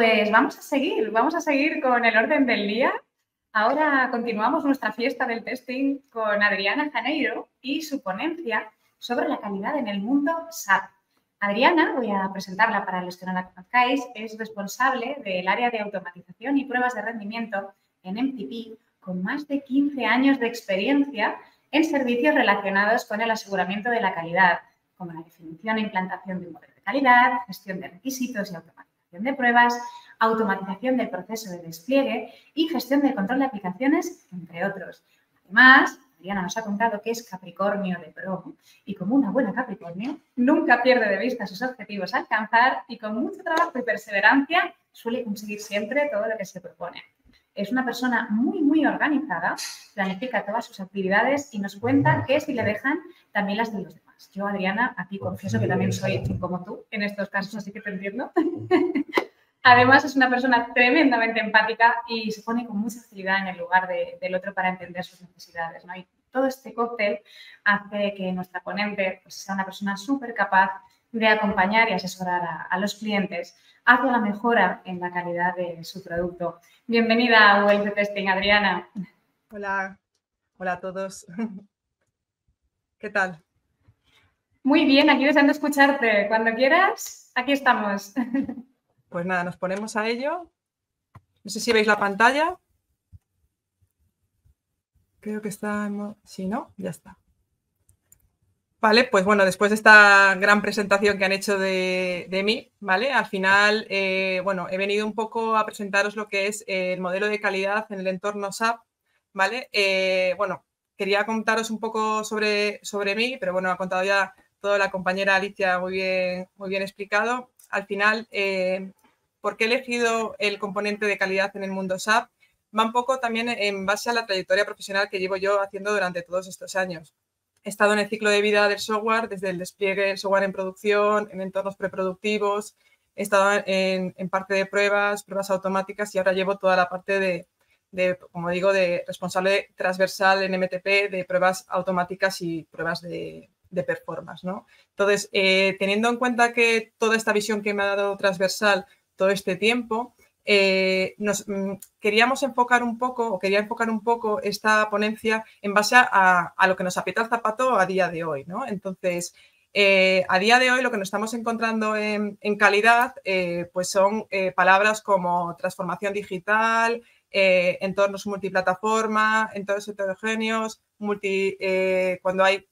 Pues vamos a seguir, vamos a seguir con el orden del día. Ahora continuamos nuestra fiesta del testing con Adriana Janeiro y su ponencia sobre la calidad en el mundo SAP. Adriana, voy a presentarla para los que no la conozcáis, es responsable del área de automatización y pruebas de rendimiento en MTP, con más de 15 años de experiencia en servicios relacionados con el aseguramiento de la calidad, como la definición e implantación de un modelo de calidad, gestión de requisitos y automatización de pruebas, automatización del proceso de despliegue y gestión del control de aplicaciones, entre otros. Además, Diana nos ha contado que es Capricornio de pro y como una buena Capricornio, nunca pierde de vista sus objetivos a alcanzar y con mucho trabajo y perseverancia suele conseguir siempre todo lo que se propone. Es una persona muy, muy organizada, planifica todas sus actividades y nos cuenta que si le dejan, también las de los demás. Yo, Adriana, aquí confieso que también soy como tú en estos casos, así que te entiendo. Además, es una persona tremendamente empática y se pone con mucha facilidad en el lugar del otro para entender sus necesidades. ¿no? Y todo este cóctel hace que nuestra ponente pues, sea una persona súper capaz de acompañar y asesorar a, los clientes hacia la mejora en la calidad de su producto. Bienvenida a ULC Testing, Adriana. Hola, hola a todos. ¿Qué tal? Muy bien, aquí deseando escucharte. Cuando quieras, aquí estamos. Pues nada, nos ponemos a ello. No sé si veis la pantalla. Creo que está... Si no, ya está. Vale, pues bueno, después de esta gran presentación que han hecho de, mí, ¿vale? Al final, eh, bueno, he venido un poco a presentaros lo que es el modelo de calidad en el entorno SAP, ¿vale? Eh, bueno, quería contaros un poco sobre, sobre mí, pero bueno, ha contado ya toda la compañera Alicia muy bien, muy bien explicado. Al final, eh, por qué he elegido el componente de calidad en el mundo SAP, va un poco también en base a la trayectoria profesional que llevo yo haciendo durante todos estos años. He estado en el ciclo de vida del software, desde el despliegue del software en producción, en entornos preproductivos, he estado en, parte de pruebas, pruebas automáticas y ahora llevo toda la parte de, como digo, de responsable transversal en MTP de pruebas automáticas y pruebas de, performance. ¿no? Entonces, eh, teniendo en cuenta que toda esta visión que me ha dado transversal todo este tiempo, eh, nos mm, queríamos enfocar un poco, o quería enfocar un poco esta ponencia en base a, lo que nos aprieta el zapato a día de hoy, ¿no? Entonces, eh, a día de hoy lo que nos estamos encontrando en, calidad, pues son palabras como transformación digital, entornos multiplataforma, entornos heterogéneos, multi, cuando hay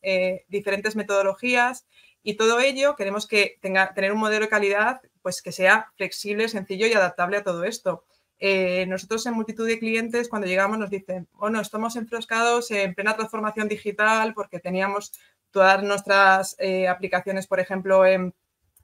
diferentes metodologías y todo ello queremos que tenga, tener un modelo de calidad pues que sea flexible, sencillo y adaptable a todo esto. Eh, nosotros en multitud de clientes cuando llegamos nos dicen, bueno, estamos enfroscados en plena transformación digital porque teníamos todas nuestras eh, aplicaciones, por ejemplo, en,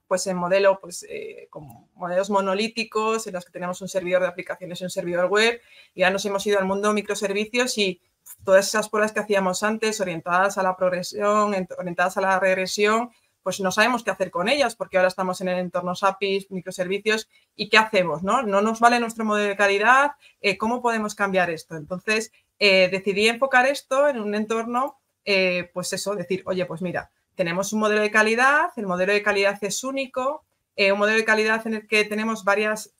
pues en modelo, pues, eh, como modelos monolíticos en los que tenemos un servidor de aplicaciones y un servidor web. Y ya nos hemos ido al mundo microservicios y todas esas pruebas que hacíamos antes orientadas a la progresión, orientadas a la regresión, pues no sabemos qué hacer con ellas porque ahora estamos en el entorno APIs, microservicios y qué hacemos, ¿no? No nos vale nuestro modelo de calidad, eh, ¿cómo podemos cambiar esto? Entonces, eh, decidí enfocar esto en un entorno, pues eso, decir, oye, pues mira, tenemos un modelo de calidad, el modelo de calidad es único, un modelo de calidad en el que tenemos varias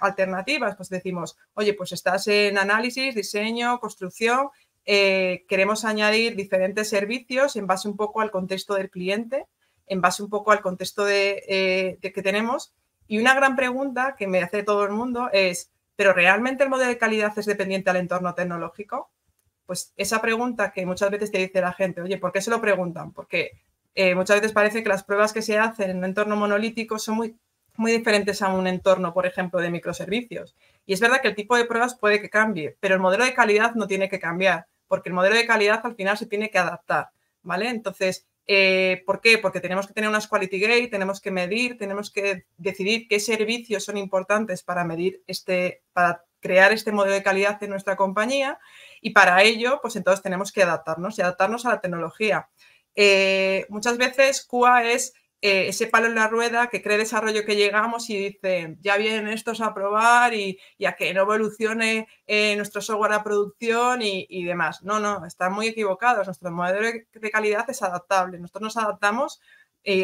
alternativas, pues decimos, oye, pues estás en análisis, diseño, construcción, queremos añadir diferentes servicios en base un poco al contexto del cliente en base un poco al contexto eh, de, que tenemos. Y una gran pregunta que me hace todo el mundo es, ¿pero realmente el modelo de calidad es dependiente al entorno tecnológico? Pues esa pregunta que muchas veces te dice la gente, oye, ¿por qué se lo preguntan? Porque eh, muchas veces parece que las pruebas que se hacen en un entorno monolítico son muy, muy diferentes a un entorno, por ejemplo, de microservicios. Y es verdad que el tipo de pruebas puede que cambie, pero el modelo de calidad no tiene que cambiar, porque el modelo de calidad al final se tiene que adaptar, ¿vale? Entonces, eh, ¿Por qué? Porque tenemos que tener unas quality gate, tenemos que medir, tenemos que decidir qué servicios son importantes para medir este, para crear este modelo de calidad en nuestra compañía y para ello, pues entonces tenemos que adaptarnos y adaptarnos a la tecnología. Eh, muchas veces QA es eh, ese palo en la rueda que cree desarrollo que llegamos y dice, ya vienen estos a probar y, a que no evolucione eh, nuestro software a producción y, demás. No, no, están muy equivocados. Nuestro modelo de calidad es adaptable. Nosotros nos adaptamos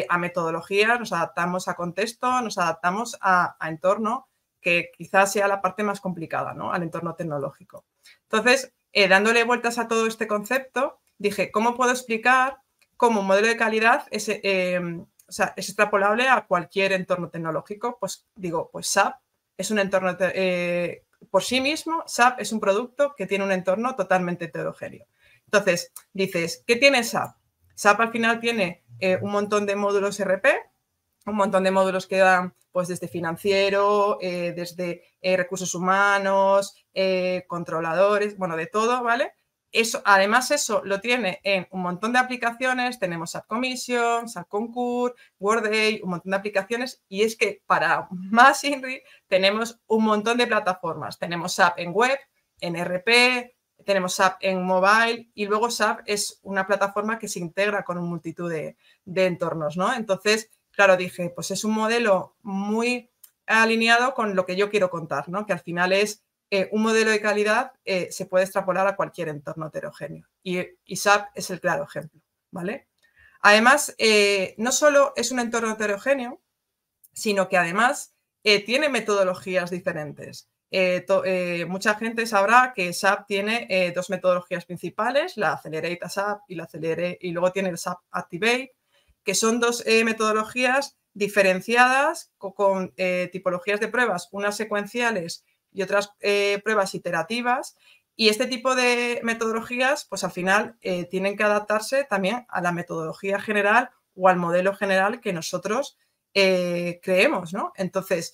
a metodologías, nos adaptamos a contexto, nos adaptamos a, entorno que quizás sea la parte más complicada, ¿no? Al entorno tecnológico. Entonces, eh, dándole vueltas a todo este concepto, dije, ¿cómo puedo explicar cómo un modelo de calidad es, em, es extrapolable a cualquier entorno tecnológico? Pues digo, pues SAP es un entorno, eh, por sí mismo, SAP es un producto que tiene un entorno totalmente heterogéneo. Entonces, dices, ¿qué tiene SAP? SAP al final tiene eh, un montón de módulos RP, un montón de módulos que dan pues desde financiero, eh, desde recursos humanos, controladores, bueno, de todo, ¿vale? Eso, además, eso lo tiene en un montón de aplicaciones. Tenemos SAP Commission, SAP Concur, Workday, un montón de aplicaciones. Y es que para más INRI tenemos un montón de plataformas. Tenemos SAP en web, en RP, tenemos SAP en mobile y luego SAP es una plataforma que se integra con multitud de, de entornos, ¿no? Entonces, claro, dije, pues es un modelo muy alineado con lo que yo quiero contar, ¿no? Que al final es eh, un modelo de calidad eh, se puede extrapolar a cualquier entorno heterogéneo. Y, SAP es el claro ejemplo, ¿vale? Además, eh, no solo es un entorno heterogéneo, sino que además tiene metodologías diferentes. mucha gente sabrá que SAP tiene dos metodologías principales, la Accelerate SAP y, la Accelerate, y luego tiene el SAP Activate, que son dos metodologías diferenciadas con tipologías de pruebas, unas secuenciales y otras eh, pruebas iterativas. Y este tipo de metodologías, pues al final eh, tienen que adaptarse también a la metodología general o al modelo general que nosotros eh, creemos, ¿no? Entonces,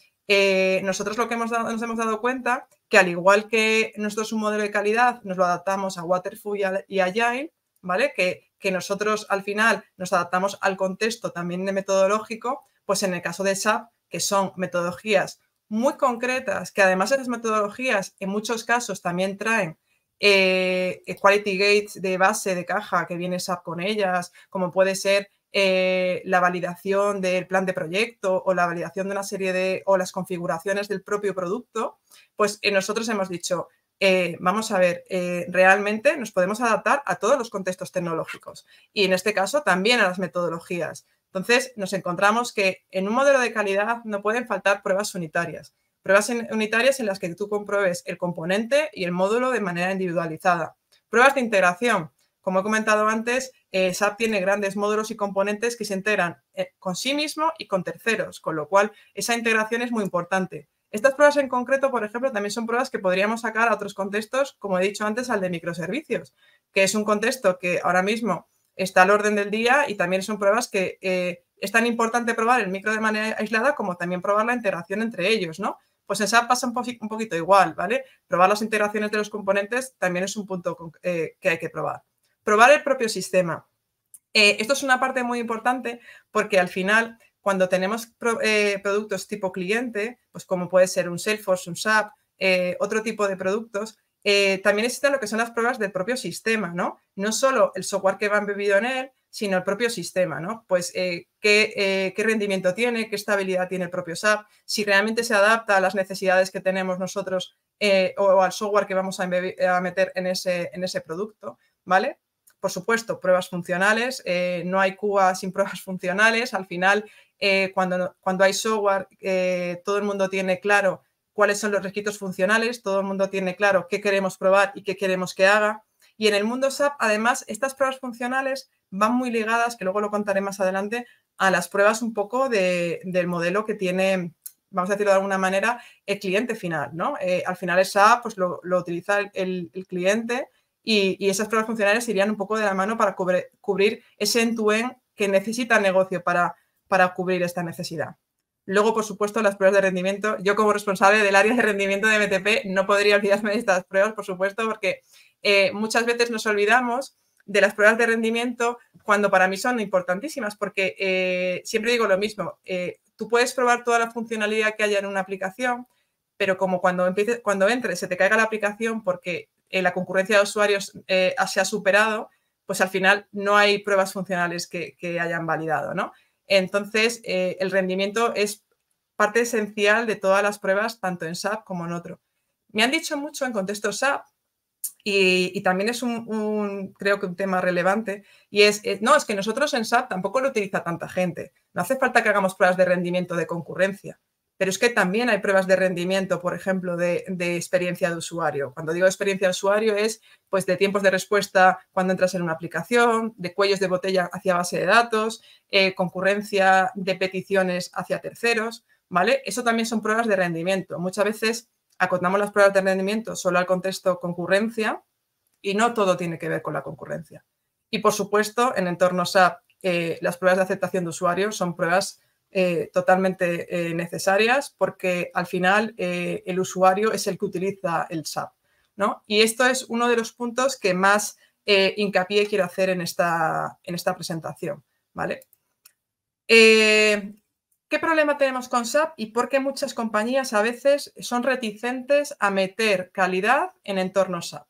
nosotros lo que hemos nos hemos dado cuenta que al igual que nosotros un modelo de calidad nos lo adaptamos a Waterfall y, a Agile, ¿vale? Que, que nosotros al final nos adaptamos al contexto también de metodológico, pues en el caso de SAP, que son metodologías muy concretas, que además esas metodologías en muchos casos también traen eh, quality gates de base de caja que viene SAP con ellas, como puede ser eh, la validación del plan de proyecto o la validación de una serie de o las configuraciones del propio producto, pues eh, nosotros hemos dicho, vamos a ver, realmente nos podemos adaptar a todos los contextos tecnológicos y en este caso también a las metodologías. Entonces, nos encontramos que en un modelo de calidad no pueden faltar pruebas unitarias. Pruebas unitarias en las que tú compruebes el componente y el módulo de manera individualizada. Pruebas de integración. Como he comentado antes, eh, SAP tiene grandes módulos y componentes que se integran eh, con sí mismo y con terceros, con lo cual esa integración es muy importante. Estas pruebas en concreto, por ejemplo, también son pruebas que podríamos sacar a otros contextos, como he dicho antes, al de microservicios, que es un contexto que ahora mismo está al orden del día y también son pruebas que eh, es tan importante probar el micro de manera aislada como también probar la integración entre ellos, ¿no? Pues en SAP pasa un, poquito igual, ¿vale? Probar las integraciones de los componentes también es un punto eh, que hay que probar. Probar el propio sistema. Eh, esto es una parte muy importante porque al final, cuando tenemos productos tipo cliente, pues como puede ser un Salesforce, un SAP, otro tipo de productos, eh, también existen lo que son las pruebas del propio sistema, ¿no? No solo el software que va embebido en él, sino el propio sistema, ¿no? Pues eh, eh, ¿qué, rendimiento tiene, qué estabilidad tiene el propio SAP, si realmente se adapta a las necesidades que tenemos nosotros o, al software que vamos a, meter en ese, en ese producto, ¿vale? Por supuesto, pruebas funcionales, no hay QA sin pruebas funcionales, al final, cuando, cuando hay software, todo el mundo tiene claro cuáles son los requisitos funcionales, todo el mundo tiene claro qué queremos probar y qué queremos que haga. Y en el mundo SAP, además, estas pruebas funcionales van muy ligadas, que luego lo contaré más adelante, a las pruebas un poco del modelo que tiene, vamos a decirlo de alguna manera, el cliente final. ¿no? Eh, al final SAP pues, lo, utiliza el, cliente y, esas pruebas funcionales irían un poco de la mano para cubrir, ese end-to-end que necesita el negocio para, para cubrir esta necesidad. Luego, por supuesto, las pruebas de rendimiento. Yo como responsable del área de rendimiento de MTP no podría olvidarme de estas pruebas, por supuesto, porque eh, muchas veces nos olvidamos de las pruebas de rendimiento cuando para mí son importantísimas, porque eh, siempre digo lo mismo, eh, tú puedes probar toda la funcionalidad que haya en una aplicación, pero como cuando, empieces, cuando entres se te caiga la aplicación porque la concurrencia de usuarios se ha superado, pues al final no hay pruebas funcionales que, que hayan validado, ¿no? Entonces, eh, el rendimiento es parte esencial de todas las pruebas, tanto en SAP como en otro. Me han dicho mucho en contexto SAP y, también es un, creo que un tema relevante, y es, eh, no, es que nosotros en SAP tampoco lo utiliza tanta gente. No hace falta que hagamos pruebas de rendimiento de concurrencia. Pero es que también hay pruebas de rendimiento, por ejemplo, de, experiencia de usuario. Cuando digo experiencia de usuario es pues de tiempos de respuesta cuando entras en una aplicación, de cuellos de botella hacia base de datos, eh, concurrencia de peticiones hacia terceros, ¿vale? Eso también son pruebas de rendimiento. Muchas veces acotamos las pruebas de rendimiento solo al contexto concurrencia y no todo tiene que ver con la concurrencia. Y por supuesto, en entornos SAP, eh, las pruebas de aceptación de usuario son pruebas eh, totalmente eh, necesarias porque al final eh, el usuario es el que utiliza el SAP. ¿no? Y esto es uno de los puntos que más hincapié quiero hacer en esta, en esta presentación. ¿vale? ¿Qué problema tenemos con SAP y por qué muchas compañías a veces son reticentes a meter calidad en entornos SAP?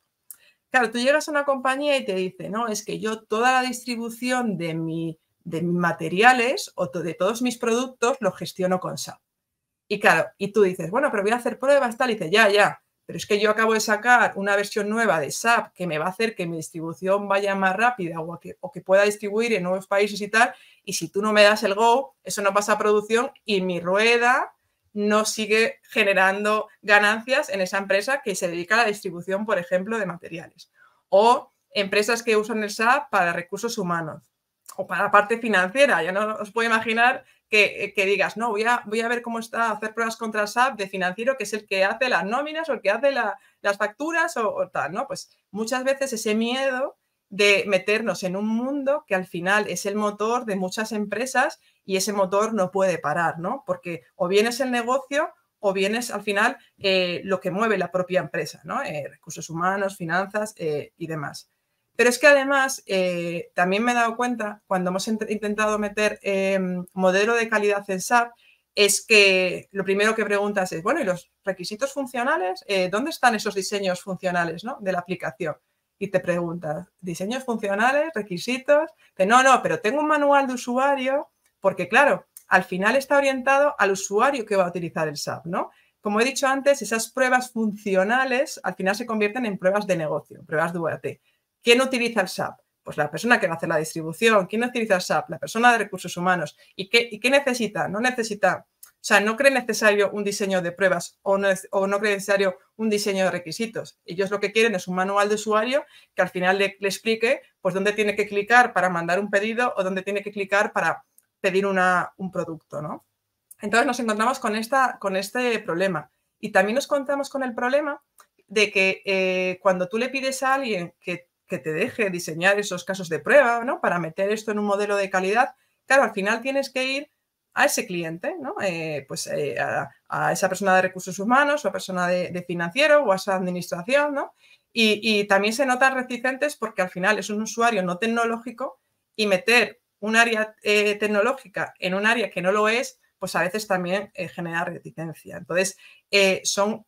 Claro, tú llegas a una compañía y te dice, no, es que yo toda la distribución de mi de mis materiales o de todos mis productos lo gestiono con SAP. Y claro, y tú dices, bueno, pero voy a hacer pruebas, tal, y dices, ya, ya, pero es que yo acabo de sacar una versión nueva de SAP que me va a hacer que mi distribución vaya más rápida o que, o que pueda distribuir en nuevos países y tal, y si tú no me das el go, eso no pasa a producción y mi rueda no sigue generando ganancias en esa empresa que se dedica a la distribución, por ejemplo, de materiales. O empresas que usan el SAP para recursos humanos o para la parte financiera. Ya no os puedo imaginar que, digas, no, voy a, voy a ver cómo está hacer pruebas contra SAP de financiero, que es el que hace las nóminas o el que hace las facturas o, tal, ¿no? Pues muchas veces ese miedo de meternos en un mundo que al final es el motor de muchas empresas y ese motor no puede parar, ¿no? Porque o bien es el negocio o bien es al final eh, lo que mueve la propia empresa, ¿no? Eh, recursos humanos, finanzas eh, y demás. Pero es que además eh, también me he dado cuenta cuando hemos intentado meter em, modelo de calidad en SAP es que lo primero que preguntas es, bueno, ¿y los requisitos funcionales? Eh, ¿Dónde están esos diseños funcionales de la aplicación? Y te preguntas, ¿diseños funcionales, requisitos? no, no, pero tengo un manual de usuario porque, claro, al final está orientado al usuario que va a utilizar el SAP, ¿no? Como he dicho antes, esas pruebas funcionales al final se convierten en pruebas de negocio, pruebas de UAT. ¿Quién utiliza el SAP? Pues la persona que va a hacer la distribución. ¿Quién utiliza el SAP? La persona de recursos humanos. ¿Y qué, qué necesita? No necesita, o sea, no cree necesario un diseño de pruebas o no, o no cree necesario un diseño de requisitos. Ellos lo que quieren es un manual de usuario que al final le, explique pues dónde tiene que clicar para mandar un pedido o dónde tiene que clicar para pedir una, un producto, ¿no? Entonces nos encontramos con, esta, con este problema. Y también nos encontramos con el problema de que eh, cuando tú le pides a alguien que que te deje diseñar esos casos de prueba, ¿no? Para meter esto en un modelo de calidad, claro, al final tienes que ir a ese cliente, ¿no? Eh, pues eh, a, esa persona de recursos humanos o a persona de, financiero o a esa administración, ¿no? Y, también se notan reticentes porque al final es un usuario no tecnológico y meter un área eh, tecnológica en un área que no lo es, pues a veces también genera reticencia. Entonces, son,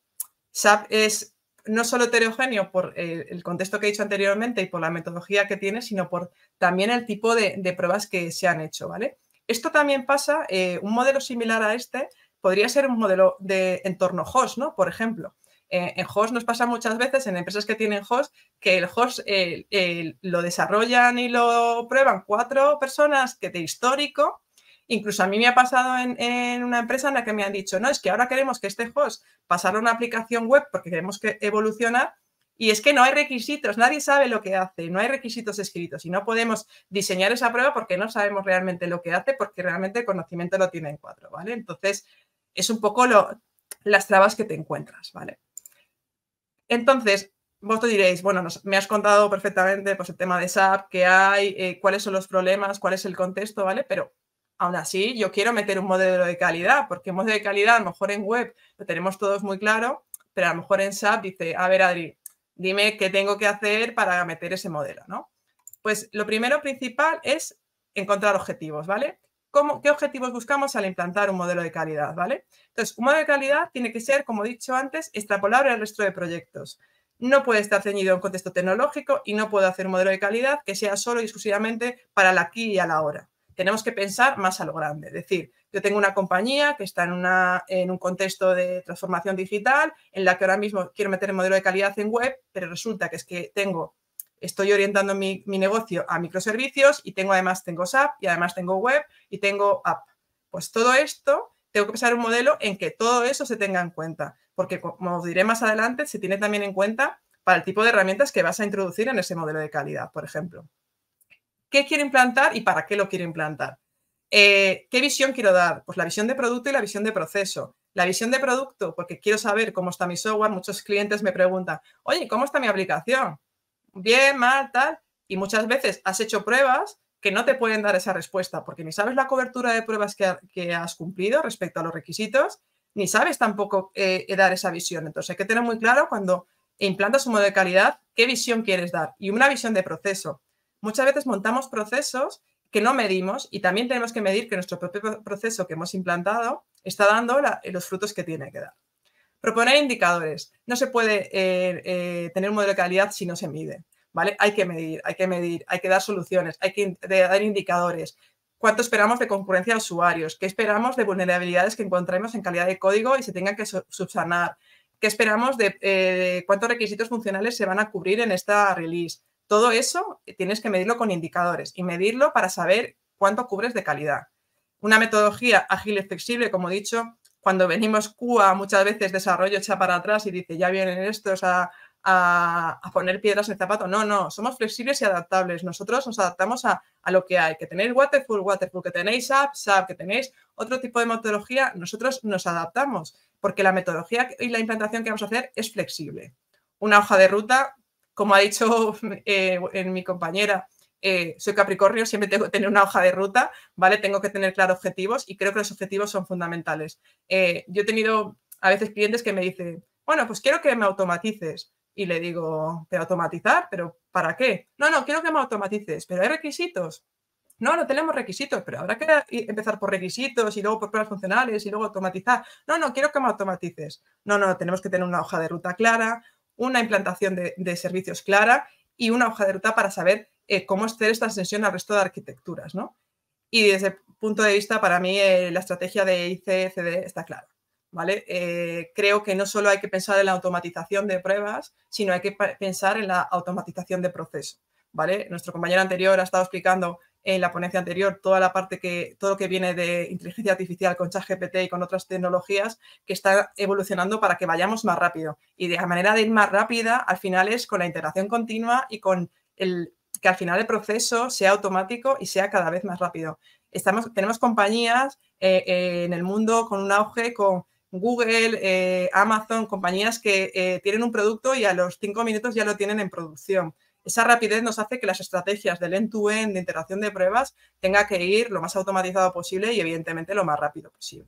SAP es no solo heterogéneo por eh, el contexto que he dicho anteriormente y por la metodología que tiene, sino por también el tipo de, pruebas que se han hecho, ¿vale? Esto también pasa, eh, un modelo similar a este podría ser un modelo de entorno host, ¿no? Por ejemplo, eh, en host nos pasa muchas veces, en empresas que tienen host, que el host lo desarrollan y lo prueban cuatro personas que de histórico Incluso a mí me ha pasado en, una empresa en la que me han dicho, no, es que ahora queremos que este host pasara a una aplicación web porque queremos que evolucionar y es que no hay requisitos, nadie sabe lo que hace, no hay requisitos escritos y no podemos diseñar esa prueba porque no sabemos realmente lo que hace porque realmente el conocimiento lo tiene en cuatro, ¿vale? Entonces, es un poco lo, las trabas que te encuentras, ¿vale? Entonces, vosotros diréis, bueno, me has contado perfectamente pues, el tema de SAP, qué hay, eh, cuáles son los problemas, cuál es el contexto, ¿vale? Pero Aún así, yo quiero meter un modelo de calidad, porque un modelo de calidad, a lo mejor en web lo tenemos todos muy claro, pero a lo mejor en SAP dice, a ver, Adri, dime qué tengo que hacer para meter ese modelo, ¿no? Pues lo primero principal es encontrar objetivos, ¿vale? ¿Cómo, ¿Qué objetivos buscamos al implantar un modelo de calidad, ¿vale? Entonces, un modelo de calidad tiene que ser, como he dicho antes, extrapolable al resto de proyectos. No puede estar ceñido a un contexto tecnológico y no puedo hacer un modelo de calidad que sea solo y exclusivamente para la aquí y a la hora tenemos que pensar más a lo grande. Es decir, yo tengo una compañía que está en, una, en un contexto de transformación digital en la que ahora mismo quiero meter el modelo de calidad en web, pero resulta que es que tengo, estoy orientando mi, negocio a microservicios y tengo además tengo SAP y además tengo web y tengo app. Pues todo esto tengo que pensar un modelo en que todo eso se tenga en cuenta, porque como os diré más adelante, se tiene también en cuenta para el tipo de herramientas que vas a introducir en ese modelo de calidad, por ejemplo. ¿Qué quiero implantar y para qué lo quiero implantar? Eh, ¿Qué visión quiero dar? Pues la visión de producto y la visión de proceso. La visión de producto, porque quiero saber cómo está mi software. Muchos clientes me preguntan, oye, ¿cómo está mi aplicación? Bien, mal, tal. Y muchas veces has hecho pruebas que no te pueden dar esa respuesta, porque ni sabes la cobertura de pruebas que, has cumplido respecto a los requisitos, ni sabes tampoco eh, dar esa visión. Entonces hay que tener muy claro cuando implantas un modelo de calidad, qué visión quieres dar y una visión de proceso. Muchas veces montamos procesos que no medimos y también tenemos que medir que nuestro propio proceso que hemos implantado está dando los frutos que tiene que dar. Proponer indicadores. No se puede eh, eh, tener un modelo de calidad si no se mide. ¿vale? Hay que medir, hay que medir, hay que dar soluciones, hay que dar indicadores. ¿Cuánto esperamos de concurrencia de usuarios? ¿Qué esperamos de vulnerabilidades que encontremos en calidad de código y se tengan que subsanar? ¿Qué esperamos de eh, cuántos requisitos funcionales se van a cubrir en esta release? Todo eso tienes que medirlo con indicadores y medirlo para saber cuánto cubres de calidad. Una metodología ágil y flexible, como he dicho, cuando venimos QA muchas veces desarrollo echa para atrás y dice ya vienen estos a, a, poner piedras en el zapato. No, no, somos flexibles y adaptables. Nosotros nos adaptamos a, lo que hay. Que tenéis waterfall, waterfall, que tenéis SAP, SAP, que tenéis otro tipo de metodología, nosotros nos adaptamos porque la metodología y la implantación que vamos a hacer es flexible. Una hoja de ruta, como ha dicho eh, en mi compañera, eh, soy Capricornio, siempre tengo que tener una hoja de ruta, ¿vale? Tengo que tener claros objetivos y creo que los objetivos son fundamentales. Eh, yo he tenido a veces clientes que me dicen, bueno, pues quiero que me automatices y le digo, ¿pero automatizar? ¿Pero para qué? No, no, quiero que me automatices, pero hay requisitos. No, no tenemos requisitos, pero habrá que empezar por requisitos y luego por pruebas funcionales y luego automatizar. No, no, quiero que me automatices. No, no, tenemos que tener una hoja de ruta clara, una implantación de, servicios clara y una hoja de ruta para saber eh, cómo hacer esta extensión al resto de arquitecturas, ¿no? Y desde el punto de vista, para mí, eh, la estrategia de ICCD está clara. ¿vale? Eh, creo que no solo hay que pensar en la automatización de pruebas, sino hay que pensar en la automatización de proceso, ¿vale? Nuestro compañero anterior ha estado explicando en la ponencia anterior toda la parte que, todo lo que viene de inteligencia artificial con ChatGPT y con otras tecnologías que está evolucionando para que vayamos más rápido. Y de la manera de ir más rápida, al final es con la integración continua y con el que al final el proceso sea automático y sea cada vez más rápido. Estamos, tenemos compañías eh, eh, en el mundo con un auge con Google, eh, Amazon, compañías que tienen un producto y a los cinco minutos ya lo tienen en producción. Esa rapidez nos hace que las estrategias del end-to-end, de integración de pruebas, tenga que ir lo más automatizado posible y evidentemente lo más rápido posible.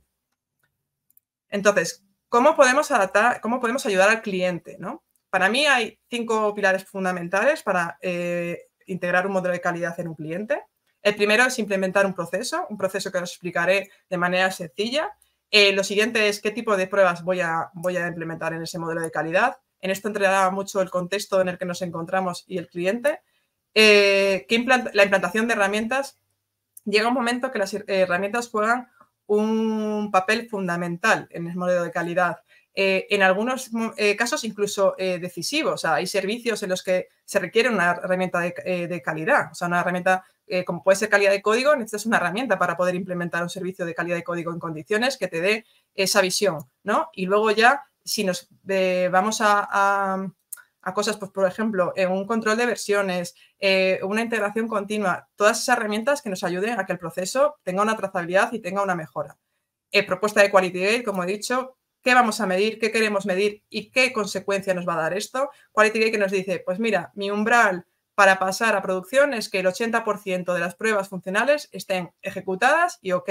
Entonces, ¿cómo podemos adaptar, cómo podemos ayudar al cliente? ¿no? Para mí hay cinco pilares fundamentales para eh, integrar un modelo de calidad en un cliente. El primero es implementar un proceso, un proceso que os explicaré de manera sencilla eh, lo siguiente es qué tipo de pruebas voy a, voy a implementar en ese modelo de calidad. En esto entrará mucho el contexto en el que nos encontramos y el cliente. Eh, la implantación de herramientas. Llega un momento que las herramientas juegan un papel fundamental en el modelo de calidad. Eh, en algunos casos incluso decisivos. hay servicios en los que se requiere una herramienta de, de, calidad, o sea, una herramienta eh, como puede ser calidad de código, necesitas una herramienta para poder implementar un servicio de calidad de código en condiciones que te dé esa visión, ¿no? Y luego ya, si nos eh, vamos a, cosas, pues por ejemplo, en un control de versiones, eh, una integración continua, todas esas herramientas que nos ayuden a que el proceso tenga una trazabilidad y tenga una mejora. propuesta de Quality Gate, como he dicho, ¿qué vamos a medir? ¿Qué queremos medir? ¿Y qué consecuencia nos va a dar esto? Quality Gate que nos dice, pues mira, mi umbral para pasar a producción es que el 80% de las pruebas funcionales estén ejecutadas y ok.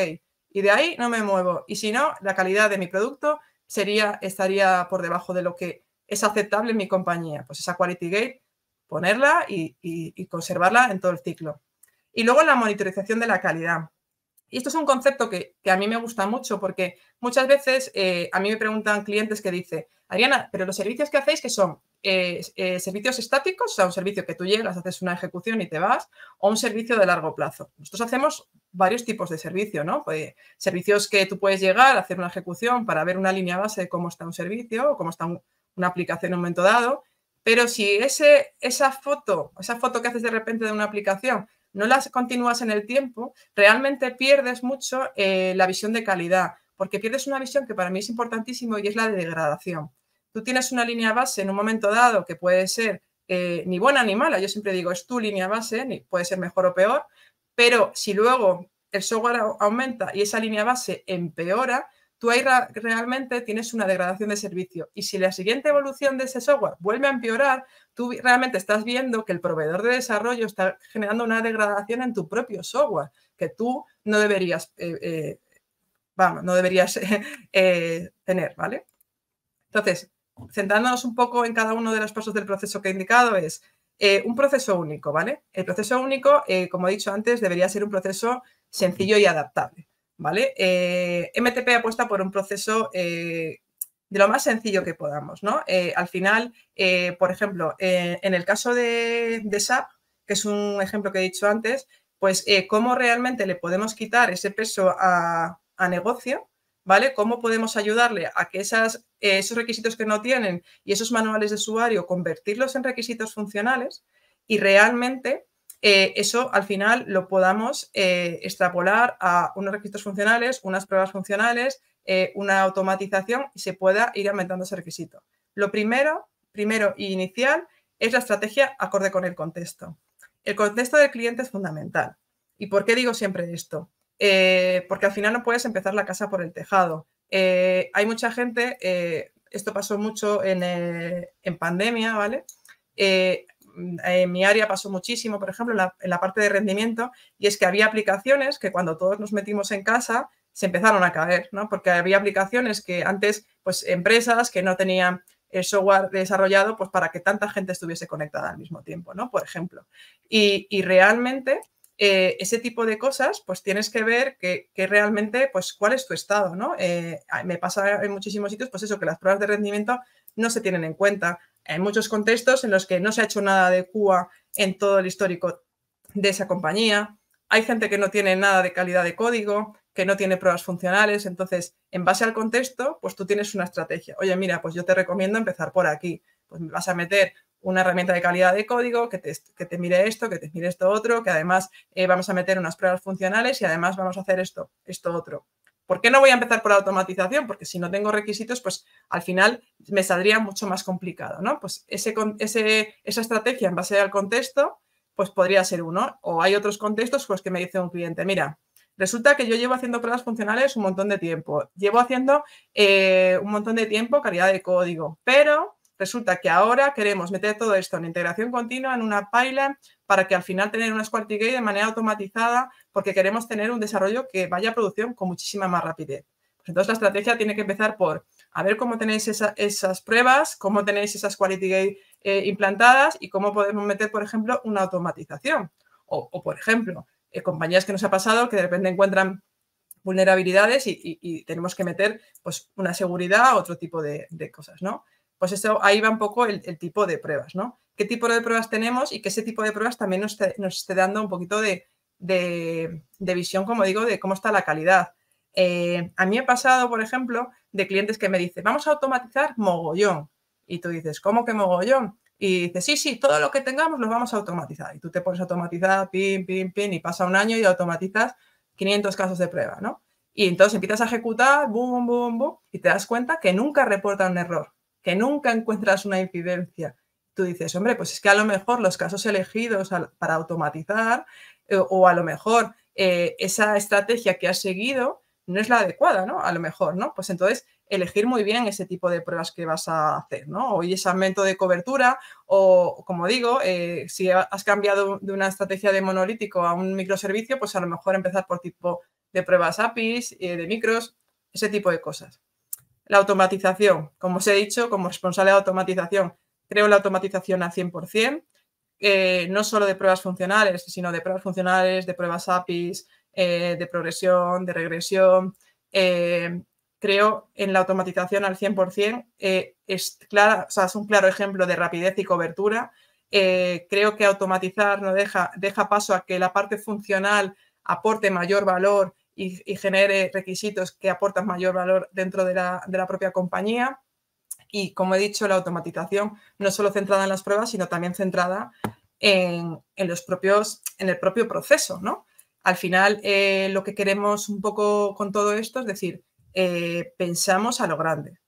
Y de ahí no me muevo. Y si no, la calidad de mi producto sería, estaría por debajo de lo que es aceptable en mi compañía. Pues esa quality gate, ponerla y, conservarla en todo el ciclo. Y luego la monitorización de la calidad. Y esto es un concepto que, a mí me gusta mucho porque muchas veces eh, a mí me preguntan clientes que dicen, Ariana, pero los servicios que hacéis que son eh, eh, servicios estáticos, o sea, un servicio que tú llegas, haces una ejecución y te vas, o un servicio de largo plazo. Nosotros hacemos varios tipos de servicio, ¿no? Pues, servicios que tú puedes llegar, hacer una ejecución para ver una línea base de cómo está un servicio o cómo está una aplicación en un momento dado, pero si ese, esa foto, esa foto que haces de repente de una aplicación, no las continúas en el tiempo, realmente pierdes mucho eh, la visión de calidad Porque pierdes una visión que para mí es importantísimo y es la de degradación. Tú tienes una línea base en un momento dado que puede ser eh, ni buena ni mala, yo siempre digo, es tu línea base, ni puede ser mejor o peor, pero si luego el software aumenta y esa línea base empeora, tú ahí realmente tienes una degradación de servicio. Y si la siguiente evolución de ese software vuelve a empeorar, tú realmente estás viendo que el proveedor de desarrollo está generando una degradación en tu propio software, que tú no deberías, eh, eh, vamos, no deberías eh, tener, ¿vale? Entonces, centrándonos un poco en cada uno de los pasos del proceso que he indicado, es un proceso único, ¿vale? El proceso único, como he dicho antes, debería ser un proceso sencillo y adaptable. ¿vale? Eh, MTP apuesta por un proceso eh, de lo más sencillo que podamos, ¿no? Eh, al final, por ejemplo, en el caso de, SAP, que es un ejemplo que he dicho antes, pues cómo realmente le podemos quitar ese peso a, negocio, ¿vale? ¿Cómo podemos ayudarle a que esas, esos requisitos que no tienen y esos manuales de usuario, convertirlos en requisitos funcionales y realmente eh, eso al final lo podamos eh, extrapolar a unos requisitos funcionales, unas pruebas funcionales, eh, una automatización y se pueda ir aumentando ese requisito. Lo primero, primero y inicial es la estrategia acorde con el contexto. El contexto del cliente es fundamental. ¿Y por qué digo siempre esto? Porque al final no puedes empezar la casa por el tejado. hay mucha gente, esto pasó mucho en, en pandemia, ¿vale? en mi área pasó muchísimo, por ejemplo, en la, parte de rendimiento, y es que había aplicaciones que cuando todos nos metimos en casa se empezaron a caer, ¿no? Porque había aplicaciones que antes, pues empresas que no tenían el software desarrollado pues para que tanta gente estuviese conectada al mismo tiempo, ¿no? Por ejemplo. Y, realmente eh, ese tipo de cosas, pues tienes que ver que, realmente, pues cuál es tu estado, ¿no? Eh, me pasa en muchísimos sitios, pues eso, que las pruebas de rendimiento no se tienen en cuenta. Hay muchos contextos en los que no se ha hecho nada de QA en todo el histórico de esa compañía. Hay gente que no tiene nada de calidad de código, que no tiene pruebas funcionales. Entonces, en base al contexto, pues tú tienes una estrategia. Oye, mira, pues yo te recomiendo empezar por aquí. Pues me vas a meter una herramienta de calidad de código que te, que te mire esto, que te mire esto otro, que además eh, vamos a meter unas pruebas funcionales y además vamos a hacer esto, esto otro. ¿Por qué no voy a empezar por automatización? Porque si no tengo requisitos, pues al final me saldría mucho más complicado, ¿no? Pues ese, esa estrategia en base al contexto, pues podría ser uno. O hay otros contextos, pues que me dice un cliente, mira, resulta que yo llevo haciendo pruebas funcionales un montón de tiempo, llevo haciendo eh, un montón de tiempo calidad de código, pero Resulta que ahora queremos meter todo esto en integración continua en una pipeline para que al final tener una Squad de manera automatizada porque queremos tener un desarrollo que vaya a producción con muchísima más rapidez. Pues entonces la estrategia tiene que empezar por a ver cómo tenéis esas pruebas, cómo tenéis esas quality gate eh, implantadas y cómo podemos meter, por ejemplo, una automatización. O, por ejemplo, eh, compañías que nos ha pasado que de repente encuentran vulnerabilidades y, tenemos que meter pues, una seguridad, otro tipo de cosas, ¿no? Pues eso, ahí va un poco el, tipo de pruebas, ¿no? ¿Qué tipo de pruebas tenemos y que ese tipo de pruebas también nos esté, dando un poquito de, visión, como digo, de cómo está la calidad? Eh, a mí he pasado, por ejemplo, de clientes que me dicen, vamos a automatizar mogollón. Y tú dices, ¿cómo que mogollón? Y dices, sí, sí, todo lo que tengamos lo vamos a automatizar. Y tú te pones a automatizar, pin, pin, pin, y pasa un año y automatizas 500 casos de prueba, ¿no? Y entonces empiezas a ejecutar, boom, boom, boom, y te das cuenta que nunca reporta un error que nunca encuentras una incidencia. Tú dices, hombre, pues es que a lo mejor los casos elegidos para automatizar eh, o a lo mejor eh, esa estrategia que has seguido no es la adecuada, ¿no? A lo mejor, ¿no? Pues entonces elegir muy bien ese tipo de pruebas que vas a hacer, ¿no? O ese aumento de cobertura o, como digo, eh, si has cambiado de una estrategia de monolítico a un microservicio, pues a lo mejor empezar por tipo de pruebas APIs, de micros, ese tipo de cosas. La automatización, como os he dicho, como responsable de automatización, creo la automatización al 100%, eh, no solo de pruebas funcionales, sino de pruebas funcionales, de pruebas APIs, eh, de progresión, de regresión. Eh, creo en la automatización al 100%. es, clara, es un claro ejemplo de rapidez y cobertura. creo que automatizar no deja, deja paso a que la parte funcional aporte mayor valor y, genere requisitos que aportan mayor valor dentro de la, propia compañía. Y como he dicho, la automatización no solo centrada en las pruebas, sino también centrada en, los propios, en el propio proceso, ¿no? Al final, eh, lo que queremos un poco con todo esto es decir, pensamos a lo grande.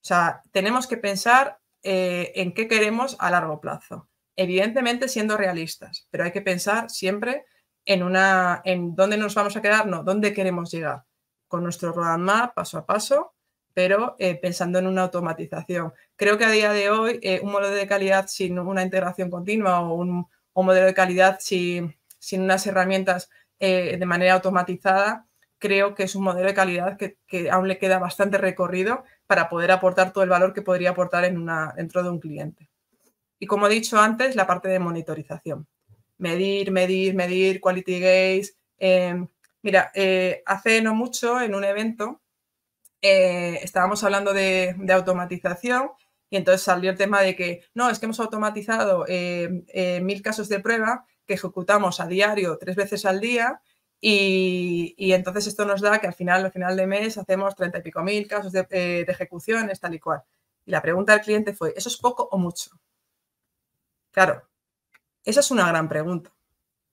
O sea, tenemos que pensar en qué queremos a largo plazo. Evidentemente siendo realistas, pero hay que pensar siempre en, una, en dónde nos vamos a quedar, no, dónde queremos llegar, con nuestro roadmap paso a paso, pero eh, pensando en una automatización. Creo que a día de hoy eh, un modelo de calidad sin una integración continua o un, modelo de calidad sin, sin unas herramientas eh, de manera automatizada, creo que es un modelo de calidad que, que, aún le queda bastante recorrido para poder aportar todo el valor que podría aportar en una, dentro de un cliente. Y como he dicho antes, la parte de monitorización medir, medir, medir, quality gaze. Em, mira, eh, hace no mucho en un evento eh, estábamos hablando de, automatización y entonces salió el tema de que no, es que hemos automatizado em, eh, mil casos de prueba que ejecutamos a diario tres veces al día y, entonces esto nos da que al final, al final de mes hacemos treinta y pico mil casos de, de ejecuciones, tal y cual. Y la pregunta del cliente fue, ¿eso es poco o mucho? Claro, esa es una gran pregunta,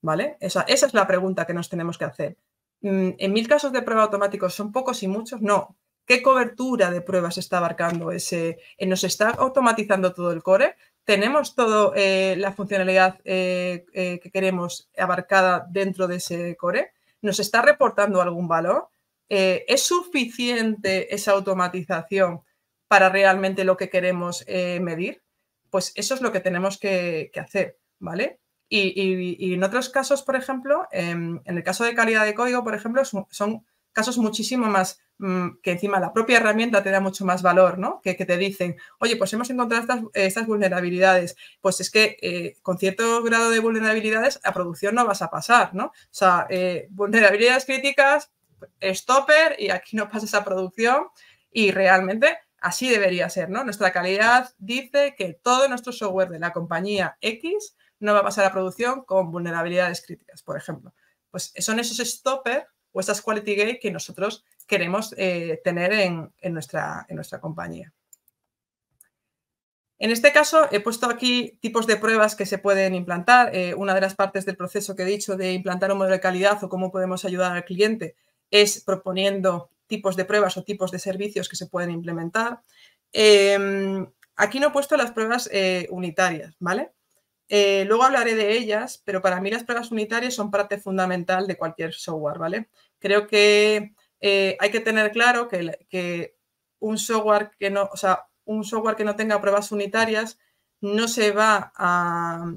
¿vale? Esa, es la pregunta que nos tenemos que hacer. Mm, en mil casos de prueba automáticos son pocos y muchos, no. ¿Qué cobertura de pruebas está abarcando ese? Eh, ¿Nos está automatizando todo el core? ¿Tenemos toda eh, la funcionalidad eh, que queremos abarcada dentro de ese core? ¿Nos está reportando algún valor? ¿Es suficiente esa automatización para realmente lo que queremos medir? Pues eso es lo que tenemos que hacer. ¿Vale? Y, en otros casos, por ejemplo, em, en, el caso de calidad de código, por ejemplo, son, casos muchísimo más mm, que encima la propia herramienta te da mucho más valor, ¿no? Que, te dicen, oye, pues hemos encontrado estas, vulnerabilidades. Pues es que eh, con cierto grado de vulnerabilidades a producción no vas a pasar, ¿no? O sea, eh, vulnerabilidades críticas, stopper y aquí no pasas a producción y realmente así debería ser, ¿no? Nuestra calidad dice que todo nuestro software de la compañía X no va a pasar a producción con vulnerabilidades críticas, por ejemplo. Pues son esos stoppers o esas quality gates que nosotros queremos eh, tener en, nuestra, en nuestra compañía. En este caso, he puesto aquí tipos de pruebas que se pueden implantar. Eh, una de las partes del proceso que he dicho de implantar un modelo de calidad o cómo podemos ayudar al cliente es proponiendo tipos de pruebas o tipos de servicios que se pueden implementar. Em, aquí no he puesto las pruebas eh, unitarias, ¿vale? Eh, luego hablaré de ellas, pero para mí las pruebas unitarias son parte fundamental de cualquier software, ¿vale? Creo que eh, hay que tener claro que, un software que no, o sea, un software que no tenga pruebas unitarias no se va a,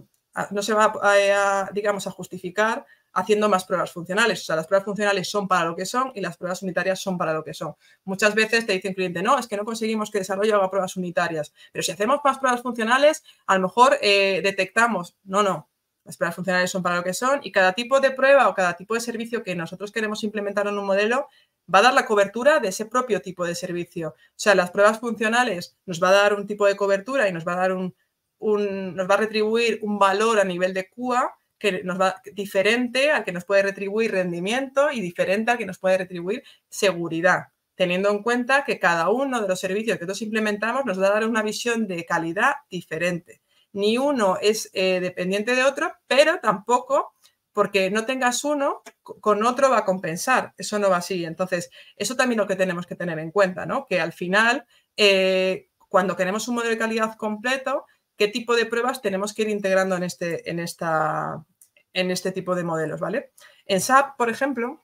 no se va a, digamos, a justificar haciendo más pruebas funcionales. O sea, las pruebas funcionales son para lo que son y las pruebas unitarias son para lo que son. Muchas veces te dice un cliente, no, es que no conseguimos que desarrollo haga pruebas unitarias, pero si hacemos más pruebas funcionales, a lo mejor eh, detectamos, no, no, las pruebas funcionales son para lo que son y cada tipo de prueba o cada tipo de servicio que nosotros queremos implementar en un modelo va a dar la cobertura de ese propio tipo de servicio. O sea, las pruebas funcionales nos va a dar un tipo de cobertura y nos va a dar un, un nos va a retribuir un valor a nivel de QA que nos va diferente al que nos puede retribuir rendimiento y diferente al que nos puede retribuir seguridad, teniendo en cuenta que cada uno de los servicios que nosotros implementamos nos va a dar una visión de calidad diferente. Ni uno es eh, dependiente de otro, pero tampoco porque no tengas uno, con otro va a compensar. Eso no va así. Entonces, eso también lo que tenemos que tener en cuenta, ¿no? Que al final, eh, cuando queremos un modelo de calidad completo, qué tipo de pruebas tenemos que ir integrando en este, en esta, en este tipo de modelos, ¿vale? En SAP, por ejemplo,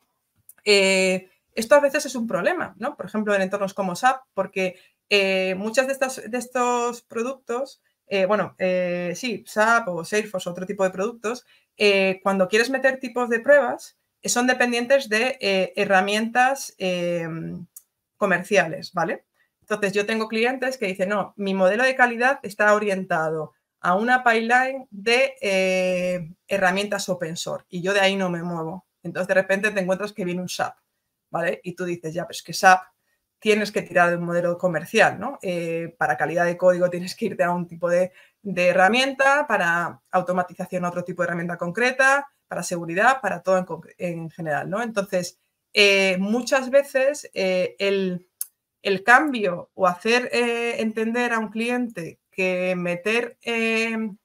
eh, esto a veces es un problema, ¿no? Por ejemplo, en entornos como SAP, porque eh, muchas de, estas, de estos productos, eh, bueno, sí, SAP o Salesforce, otro tipo de productos, cuando quieres meter tipos de pruebas, son dependientes de herramientas comerciales, ¿vale? Entonces, yo tengo clientes que dicen, no, mi modelo de calidad está orientado a una pipeline de eh, herramientas open source y yo de ahí no me muevo. Entonces, de repente te encuentras que viene un SAP, ¿vale? Y tú dices, ya, pues que SAP tienes que tirar de un modelo comercial, ¿no? Eh, para calidad de código tienes que irte a un tipo de, herramienta, para automatización a otro tipo de herramienta concreta, para seguridad, para todo en, general, ¿no? Entonces, eh, muchas veces el el cambio o hacer eh, entender a un cliente que meter em,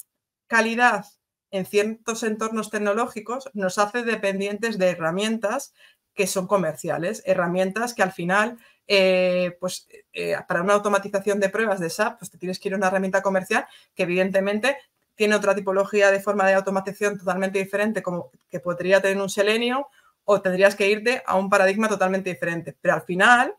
calidad en ciertos entornos tecnológicos nos hace dependientes de herramientas que son comerciales, herramientas que al final eh, pues eh, para una automatización de pruebas de SAP, pues te tienes que ir a una herramienta comercial que evidentemente tiene otra tipología de forma de automatización totalmente diferente, como que podría tener un Selenium, o tendrías que irte a un paradigma totalmente diferente. Pero al final,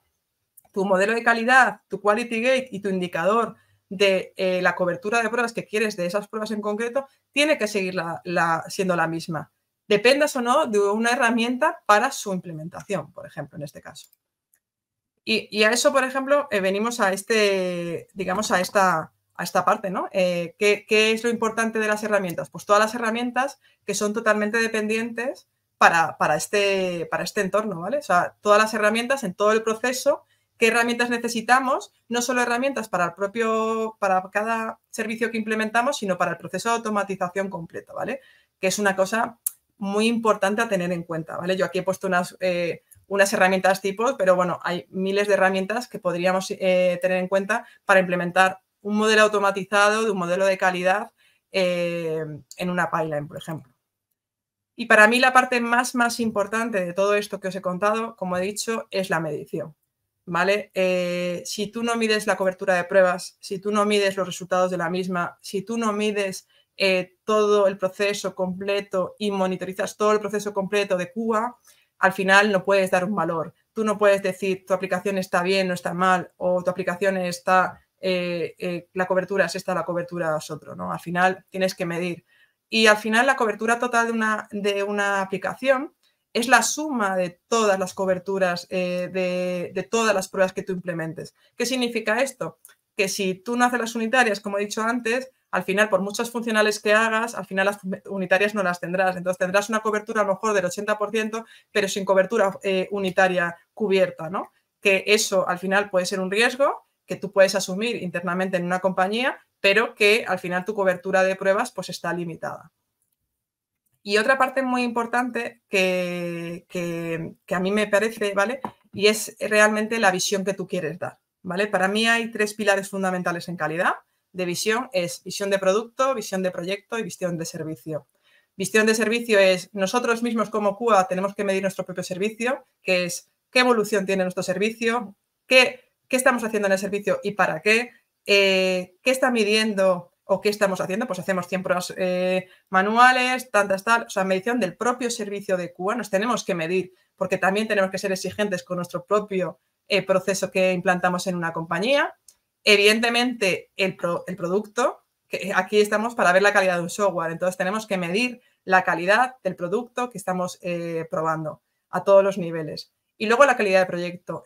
tu modelo de calidad, tu quality gate y tu indicador de eh, la cobertura de pruebas que quieres de esas pruebas en concreto, tiene que seguir siendo la misma. Dependas o no de una herramienta para su implementación, por ejemplo, en este caso. Y, a eso, por ejemplo, eh, venimos a este, digamos, a esta, a esta parte, ¿no? Eh, ¿qué, es lo importante de las herramientas? Pues todas las herramientas que son totalmente dependientes para, este, para este entorno, ¿vale? O sea, todas las herramientas en todo el proceso, qué herramientas necesitamos, no solo herramientas para el propio, para cada servicio que implementamos, sino para el proceso de automatización completo, ¿vale? Que es una cosa muy importante a tener en cuenta, ¿vale? Yo aquí he puesto unas, eh, unas herramientas tipos, pero bueno, hay miles de herramientas que podríamos eh, tener en cuenta para implementar un modelo automatizado de un modelo de calidad eh, en una pipeline, por ejemplo. Y para mí la parte más, más importante de todo esto que os he contado, como he dicho, es la medición. ¿Vale? Eh, si tú no mides la cobertura de pruebas, si tú no mides los resultados de la misma, si tú no mides todo el proceso completo y monitorizas todo el proceso completo de Cuba, al final no puedes dar un valor. Tú no puedes decir tu aplicación está bien, no está mal, o tu aplicación está, eh, eh, la cobertura es esta, la cobertura es otro, ¿no? Al final tienes que medir. Y al final la cobertura total de una, de una aplicación es la suma de todas las coberturas, eh, de, todas las pruebas que tú implementes. ¿Qué significa esto? Que si tú no haces las unitarias, como he dicho antes, al final, por muchas funcionales que hagas, al final las unitarias no las tendrás. Entonces tendrás una cobertura a lo mejor del 80%, pero sin cobertura eh, unitaria cubierta, ¿no? Que eso al final puede ser un riesgo que tú puedes asumir internamente en una compañía, pero que al final tu cobertura de pruebas pues está limitada. Y otra parte muy importante que, que, a mí me parece, ¿vale? Y es realmente la visión que tú quieres dar, ¿vale? Para mí hay tres pilares fundamentales en calidad de visión es visión de producto, visión de proyecto y visión de servicio. Visión de servicio es nosotros mismos como CUA tenemos que medir nuestro propio servicio, que es qué evolución tiene nuestro servicio, qué, qué estamos haciendo en el servicio y para qué, eh, qué está midiendo o qué estamos haciendo. Pues hacemos 100 pruebas eh, manuales, tantas tal, o sea, medición del propio servicio de CUA. Nos tenemos que medir porque también tenemos que ser exigentes con nuestro propio eh, proceso que implantamos en una compañía. Evidentemente, el, producto, aquí estamos para ver la calidad de un software, entonces tenemos que medir la calidad del producto que estamos eh, probando a todos los niveles. Y luego la calidad del proyecto.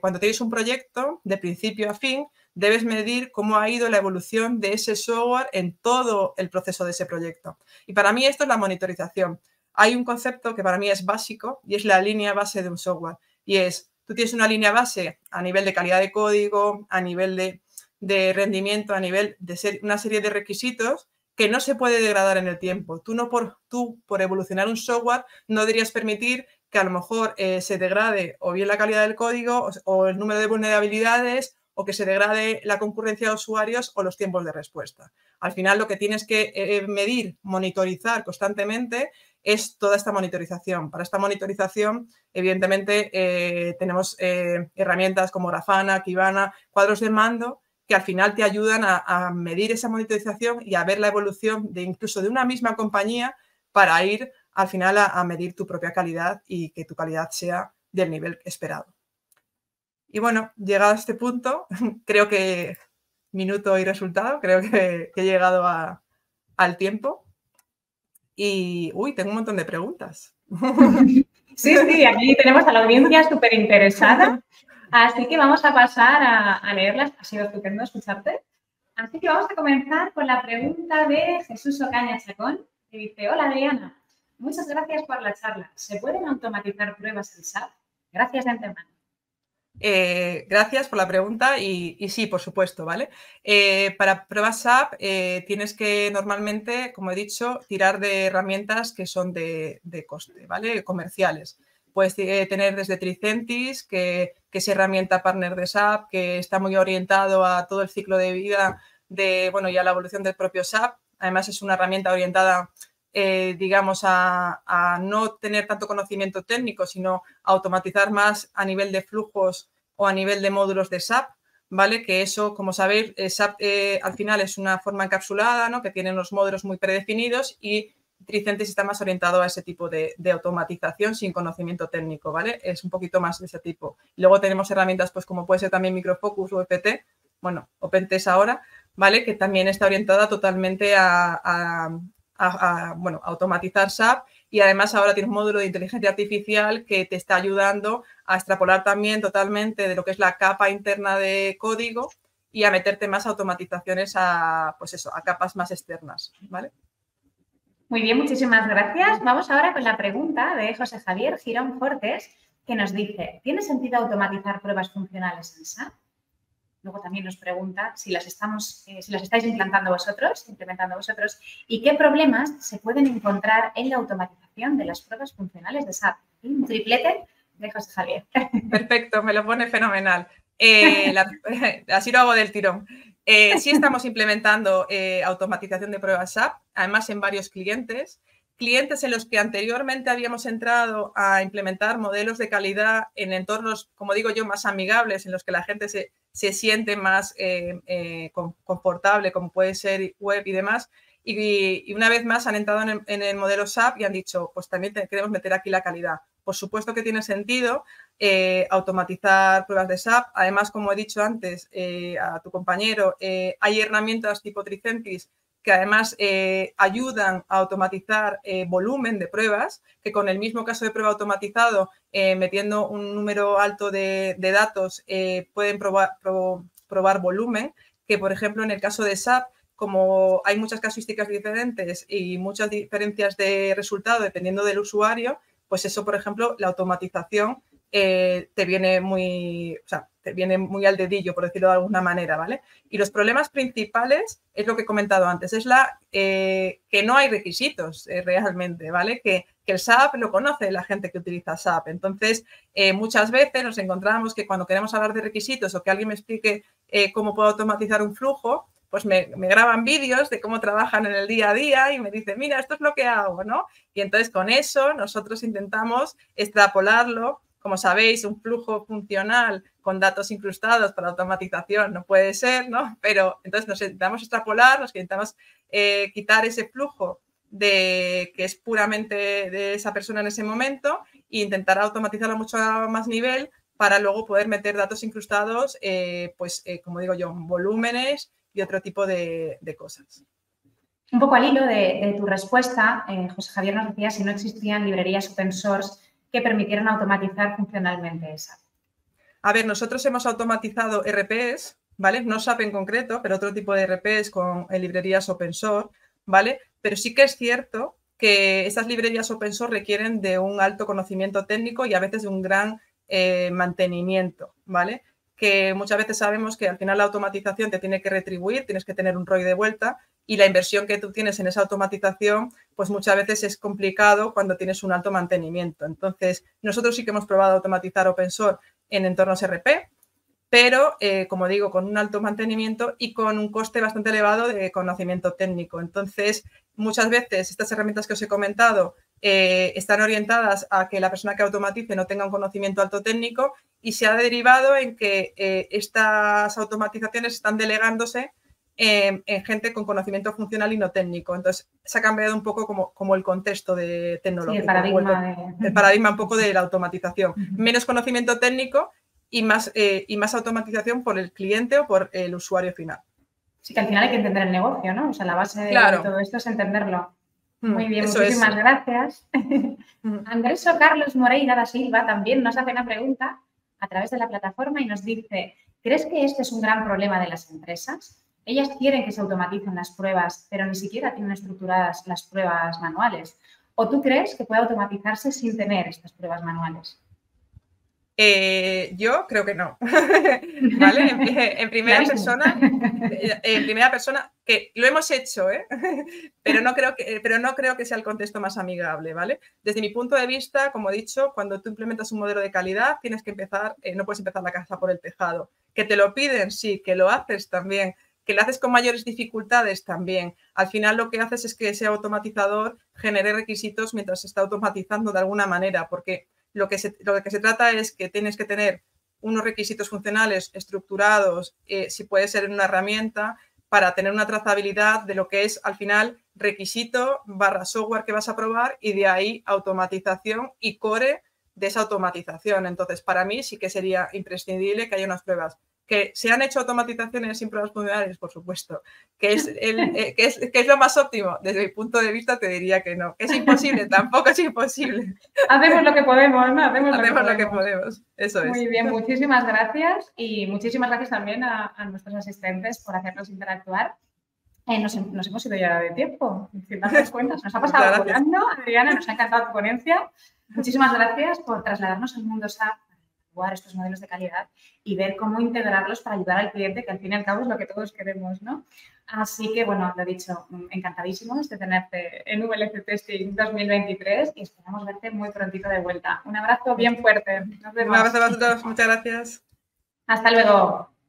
Cuando tienes un proyecto, de principio a fin, debes medir cómo ha ido la evolución de ese software en todo el proceso de ese proyecto. Y para mí esto es la monitorización. Hay un concepto que para mí es básico y es la línea base de un software. Y es Tú tienes una línea base a nivel de calidad de código, a nivel de, rendimiento, a nivel de ser, una serie de requisitos que no se puede degradar en el tiempo. Tú, no por, tú, por evolucionar un software, no deberías permitir que a lo mejor eh, se degrade o bien la calidad del código o, el número de vulnerabilidades o que se degrade la concurrencia de usuarios o los tiempos de respuesta. Al final lo que tienes que eh, medir, monitorizar constantemente es toda esta monitorización. Para esta monitorización, evidentemente, eh, tenemos eh, herramientas como Grafana, Kibana, cuadros de mando que al final te ayudan a, medir esa monitorización y a ver la evolución de incluso de una misma compañía para ir al final a, medir tu propia calidad y que tu calidad sea del nivel esperado. Y bueno, llegado a este punto, creo que minuto y resultado, creo que, he llegado al tiempo. Y, uy, tengo un montón de preguntas. Sí, sí, aquí tenemos a la audiencia súper interesada. Así que vamos a pasar a, leerlas. Ha sido estupendo escucharte. Así que vamos a comenzar con la pregunta de Jesús Ocaña Chacón, que dice, hola Adriana, muchas gracias por la charla. ¿Se pueden automatizar pruebas en SAP? Gracias de antemano. Eh, gracias por la pregunta y, sí, por supuesto, ¿vale? Eh, para pruebas SAP eh, tienes que normalmente, como he dicho, tirar de herramientas que son de, coste, ¿vale? Comerciales. Puedes tener desde Tricentis, que, es herramienta partner de SAP, que está muy orientado a todo el ciclo de vida de, bueno, y a la evolución del propio SAP. Además, es una herramienta orientada digamos, a, a, no tener tanto conocimiento técnico, sino automatizar más a nivel de flujos o a nivel de módulos de SAP, ¿vale? Que eso, como sabéis, SAP eh, al final es una forma encapsulada, ¿no? Que tiene unos módulos muy predefinidos y Tricentis está más orientado a ese tipo de, automatización sin conocimiento técnico, ¿vale? Es un poquito más de ese tipo. Luego tenemos herramientas, pues como puede ser también Microfocus o EPT, bueno, OpenTest ahora, ¿vale? Que también está orientada totalmente a, bueno, automatizar SAP y además ahora tiene un módulo de inteligencia artificial que te está ayudando a extrapolar también totalmente de lo que es la capa interna de código y a meterte más automatizaciones a, pues eso, a capas más externas, ¿vale? Muy bien, muchísimas gracias. Vamos ahora con la pregunta de José Javier Girón Fortes, que nos dice, ¿tiene sentido automatizar pruebas funcionales en SAP? Luego también nos pregunta si las, estamos, eh, si las estáis implantando vosotros, implementando vosotros, y qué problemas se pueden encontrar en la automatización de las pruebas funcionales de SAP. Un triplete de José Javier. Perfecto, me lo pone fenomenal. Eh, así lo hago del tirón. Eh, sí estamos implementando automatización de pruebas SAP, además en varios clientes clientes en los que anteriormente habíamos entrado a implementar modelos de calidad en entornos, como digo yo, más amigables, en los que la gente se, siente más eh, eh, confortable, como puede ser web y demás. Y, una vez más han entrado en el, modelo SAP y han dicho, pues también queremos meter aquí la calidad. Por supuesto que tiene sentido eh, automatizar pruebas de SAP. Además, como he dicho antes a tu compañero, hay herramientas tipo Tricentis que además eh, ayudan a automatizar eh, volumen de pruebas, que con el mismo caso de prueba automatizado, eh, metiendo un número alto de, datos, pueden probar, probar volumen, que por ejemplo en el caso de SAP, como hay muchas casuísticas diferentes y muchas diferencias de resultado dependiendo del usuario, pues eso, por ejemplo, la automatización te viene muy, te viene muy al dedillo, por decirlo de alguna manera, ¿vale? Y los problemas principales es lo que he comentado antes, es la eh, que no hay requisitos eh, realmente, ¿vale? Que, el SAP lo conoce la gente que utiliza SAP. Entonces, eh, muchas veces nos encontramos que cuando queremos hablar de requisitos o que alguien me explique cómo puedo automatizar un flujo, pues me, me, graban vídeos de cómo trabajan en el día a día y me dicen, mira, esto es lo que hago, ¿no? Y entonces con eso nosotros intentamos extrapolarlo como sabéis, un flujo funcional con datos incrustados para automatización no puede ser, ¿no? Pero entonces nos intentamos extrapolar, nos intentamos eh, quitar ese flujo de que es puramente de esa persona en ese momento e intentar automatizarlo a mucho más nivel para luego poder meter datos incrustados, eh, pues eh, como digo yo, volúmenes y otro tipo de, cosas. Un poco al hilo de, de tu respuesta, José Javier nos decía si no existían librerías open source que permitieran automatizar funcionalmente esa. A ver, nosotros hemos automatizado RPs, ¿vale? No SAP en concreto, pero otro tipo de RPs con librerías open source, ¿vale? Pero sí que es cierto que estas librerías open source requieren de un alto conocimiento técnico y a veces de un gran eh, mantenimiento, ¿vale? Que muchas veces sabemos que al final la automatización te tiene que retribuir, tienes que tener un ROI de vuelta y la inversión que tú tienes en esa automatización, pues muchas veces es complicado cuando tienes un alto mantenimiento. Entonces, nosotros sí que hemos probado automatizar open source en entornos RP, pero, eh, como digo, con un alto mantenimiento y con un coste bastante elevado de conocimiento técnico. Entonces, muchas veces estas herramientas que os he comentado eh, están orientadas a que la persona que automatice no tenga un conocimiento alto técnico y se ha derivado en que eh, estas automatizaciones están delegándose en, gente con conocimiento funcional y no técnico. Entonces, se ha cambiado un poco como, el contexto de tecnología. el paradigma. El, paradigma un poco de la automatización. Menos conocimiento técnico y más, eh, y más automatización por el cliente o por el usuario final. Sí, que al final hay que entender el negocio, ¿no? O sea, la base de, todo esto es entenderlo. Mm, Muy bien, muchísimas gracias. Mm. Andrés o Carlos Moreira da Silva también nos hace una pregunta a través de la plataforma y nos dice, ¿crees que este es un gran problema de las empresas? Ellas quieren que se automaticen las pruebas, pero ni siquiera tienen estructuradas las pruebas manuales. ¿O tú crees que puede automatizarse sin tener estas pruebas manuales? Eh, yo creo que no. ¿Vale? En, primera persona, eh, en primera persona, que lo hemos hecho, ¿eh? pero, no creo que, pero no creo que sea el contexto más amigable, ¿vale? Desde mi punto de vista, como he dicho, cuando tú implementas un modelo de calidad, tienes que empezar, no puedes empezar la casa por el tejado. Que te lo piden, sí, que lo haces también, que lo haces con mayores dificultades también. Al final lo que haces es que ese automatizador genere requisitos mientras se está automatizando de alguna manera, porque lo que se, que se trata es que tienes que tener unos requisitos funcionales estructurados, eh, si puede ser en una herramienta, para tener una trazabilidad de lo que es al final requisito barra software que vas a probar y de ahí automatización y core de esa automatización. Entonces, para mí sí que sería imprescindible que haya unas pruebas que se han hecho automatizaciones sin pruebas funcionales, por supuesto, que es, eh, que, es, que es, lo más óptimo. Desde mi punto de vista te diría que no. Es imposible, tampoco es imposible. Hacemos lo que podemos, ¿no? Hacemos, lo, que, podemos. Eso es. Muy bien, muchísimas gracias y muchísimas gracias también a, nuestros asistentes por hacernos interactuar. Eh, nos, hemos ido ya de tiempo, si te das cuenta, nos ha pasado volando. Adriana, nos ha encantado tu ponencia. Muchísimas gracias por trasladarnos al mundo SAP estos modelos de calidad y ver cómo integrarlos para ayudar al cliente, que al fin y al cabo es lo que todos queremos, ¿no? Así que, bueno, lo dicho, encantadísimos de tenerte en VLC Testing 2023 y esperamos verte muy prontito de vuelta. Un abrazo bien fuerte. Un abrazo a vosotros, muchas gracias. Hasta luego.